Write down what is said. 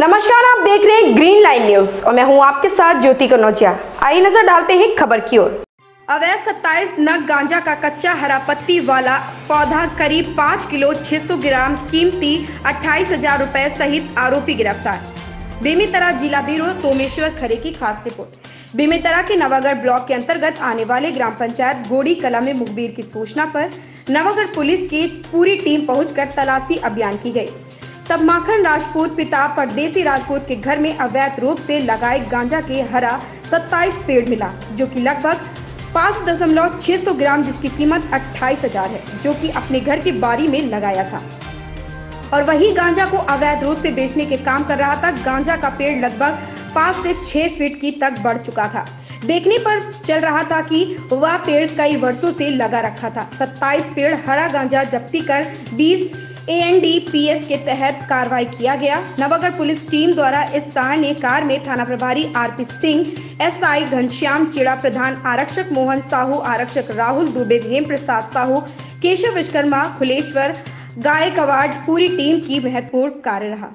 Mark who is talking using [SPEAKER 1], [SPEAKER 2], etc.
[SPEAKER 1] नमस्कार, आप देख रहे हैं ग्रीन लाइन न्यूज़ और मैं हूँ आपके साथ ज्योति कनौजिया आई नज़र डालते हैं खबर की ओर। अवैध 27 नग गांजा का कच्चा हरा पत्ती वाला पौधा करीब 5 किलो 600 ग्राम कीमती अट्ठाईस हज़ार रूपए सहित आरोपी गिरफ़्तार। बेमेतरा जिला ब्यूरो सोमेश्वर खरे की खास रिपोर्ट। बेमेतरा के नवागढ़ ब्लॉक के अंतर्गत आने वाले ग्राम पंचायत गोड़ी कला में मुखबिर की सूचना पर नवागढ़ पुलिस की पूरी टीम पहुंचकर तलाशी अभियान की गई। तब माखन राजपूत पिता परदेसी राजपूत के घर में अवैध रूप से लगाए गांजा के हरा 27 पेड़ मिला, जो कि लगभग पाँच दशमलव छह सौ ग्राम, जिसकी कीमत अट्ठाईस हज़ार है, जो कि अपने घर की बारी में लगाया था। और वही गांजा को अवैध रूप से बेचने के काम कर रहा था। गांजा का पेड़ लगभग पाँच से छह फीट की तक बढ़ चुका था। देखने पर चल रहा था कि वह पेड़ कई वर्षों से लगा रखा था। 27 पेड़ हरा गांजा जब्ती कर 20 एएनडीपीएस के तहत कार्रवाई किया गया। नवागढ़ पुलिस टीम द्वारा इस सहायनीय कार में थाना प्रभारी आरपी सिंह, एसआई घनश्याम चिड़ा, प्रधान आरक्षक मोहन साहू, आरक्षक राहुल दुबे हेम प्रसाद साहू, केशव विश्वकर्मा, खुलेश्वर, गायकवाड, पूरी टीम की महत्वपूर्ण कार्य रहा